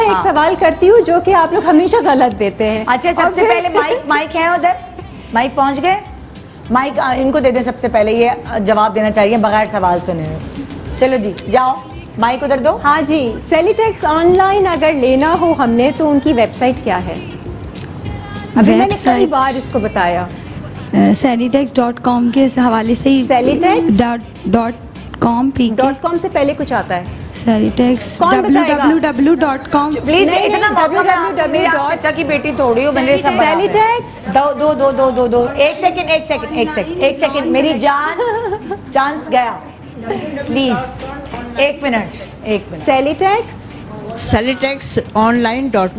हमेशा एक हाँ। सवाल करती हूँ जो कि आप लोग हमेशा गलत देते हैं। अच्छा सबसे पहले माइक माइक है उधर? माइक पहुँच गए? माइक इनको दे दें सबसे पहले ये जवाब देना चाहिए बगैर सवाल सुने चलो जी जाओ। माइक उधर दो। हाँ जी सेलिटेक्स ऑनलाइन अगर लेना हो हमने तो उनकी वेबसाइट क्या है? अभी मैंने कई बार इसको बताया। सैनिटेक्स डॉट कॉम के वाले से ही? Dot dot com P dot com से पहले कुछ आता है। सैनिटेक्स कौन W W W dot com please इतना की बेटी थोड़ी हो मेरे सब? दो दो दो दो दो दो। एक सेकंड एक सेकंड एक सेकंड एक सेकंड मेरी जान चांस गया। प्लीज़ एक मिनट एक मिनट सेलिटेक्स ऑनलाइन डॉट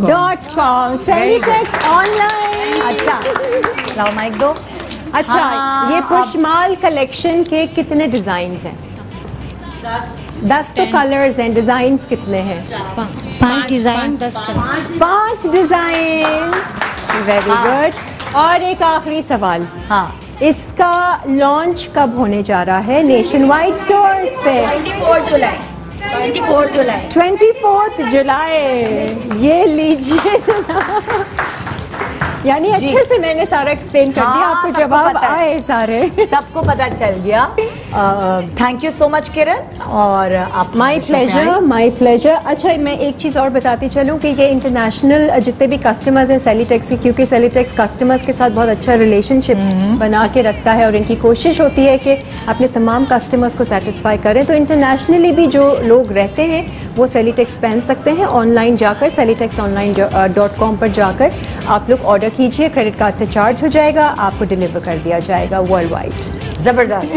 कॉम सेलिटेक्स ऑनलाइन अच्छा लाओ माइक दो। अच्छा हाँ, ये पुष्माल कलेक्शन के कितने डिज़ाइन हैं? दस तो कलर्स हैं डिज़ाइन कितने हैं? पाँच डिज़ाइन दस पाँच डिज़ाइन वेरी। गुड और एक आखिरी सवाल. हाँ. इसका लॉन्च कब होने जा रहा है? नेशन वाइड स्टोर पे. 24 जुलाई. 24 जुलाई. ट्वेंटी फोर्थ जुलाई. ये लीजिए यानी अच्छे से मैंने सारा एक्सप्लेन कर दिया. हाँ, आपको जवाब आए सारे. सबको पता चल गया. Thank you so much Kiran और आप माई प्लेजर माई प्लेजर अच्छा मैं एक चीज़ और बताती चलूँ कि ये इंटरनेशनल जितने भी कस्टमर्स हैं सेलिटेक्स के क्योंकि सेलिटेक्स कस्टमर्स के साथ बहुत अच्छा रिलेशनशिप बना के रखता है और इनकी कोशिश होती है कि अपने तमाम कस्टमर्स को सेटिस्फाई करें। तो इंटरनेशनली भी जो लोग रहते हैं वो सेलिटेक्स पहन सकते हैं। ऑनलाइन जाकर सेलिटेक्स ऑनलाइन डॉट कॉम पर जाकर आप लोग ऑर्डर कीजिए। क्रेडिट कार्ड से चार्ज हो जाएगा आपको डिलीवर कर दिया जाएगा वर्ल्ड वाइड ज़बरदस्त